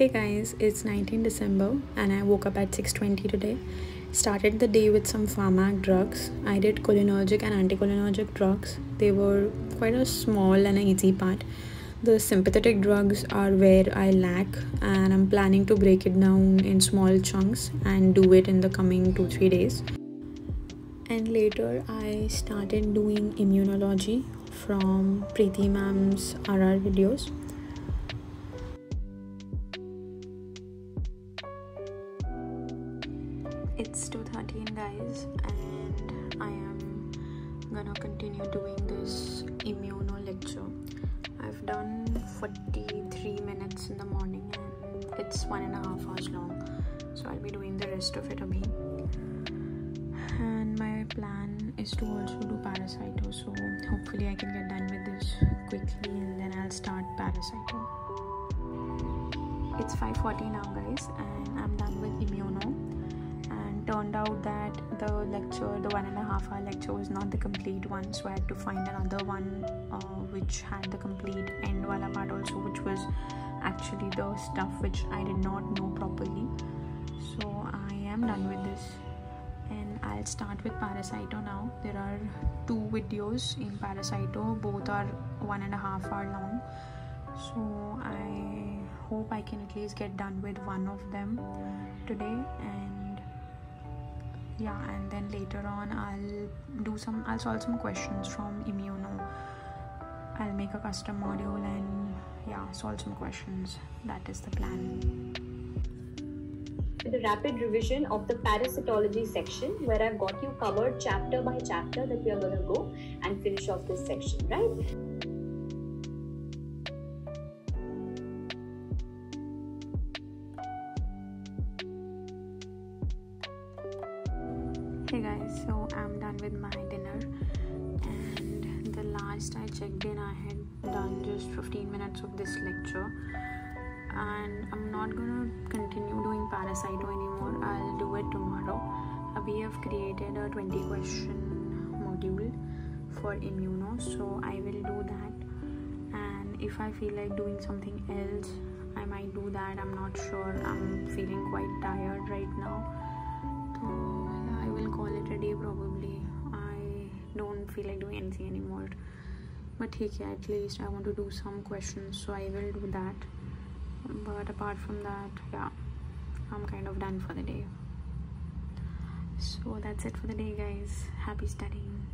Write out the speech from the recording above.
Hey guys, it's 19 December and I woke up at 6:20 today. Started the day with some pharmac drugs. I did cholinergic and anticholinergic drugs. They were quite a small and easy part. The sympathetic drugs are where I lack and I'm planning to break it down in small chunks and do it in the coming 2-3 days. And later I started doing immunology from Preeti ma'am's RR videos it's 2.13 guys and i am gonna continue doing this immuno lecture. I've done 43 minutes in the morning and it's one and a half hours long so i'll be doing the rest of it abhi and my plan is to also do parasito so hopefully i can get done with this quickly and then i'll start parasito it's 5.40 now guys and i'm done with immuno turned out that the lecture, the one and a half hour lecture, was not the complete one, so I had to find another one uh, which had the complete end wala part also, which was actually the stuff which I did not know properly. So I am done with this, and I'll start with Parasito now. There are two videos in Parasito, both are one and a half hour long. So I hope I can at least get done with one of them today and yeah and then later on i'll do some i'll solve some questions from immuno. I'll make a custom module and yeah solve some questions. That is the plan. The rapid revision of the parasitology section where I've got you covered chapter by chapter that we are going to go and finish off this section, right? Hey guys so i'm done with my dinner and the last i checked in i had done just 15 minutes of this lecture. And i'm not gonna continue doing parasito anymore. I'll do it tomorrow. Uh, we have created a 20 question module for immuno so i will do that. And if i feel like doing something else i might do that. I'm not sure. I'm feeling quite tired right now day probably. I don't feel like doing anything anymore. But okay at least i want to do some questions so i will do that. But apart from that yeah i'm kind of done for the day. So that's it for the day guys. Happy studying